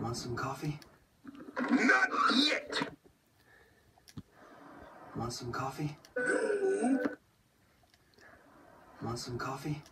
Want some coffee? Not yet. Want some coffee? Want some coffee?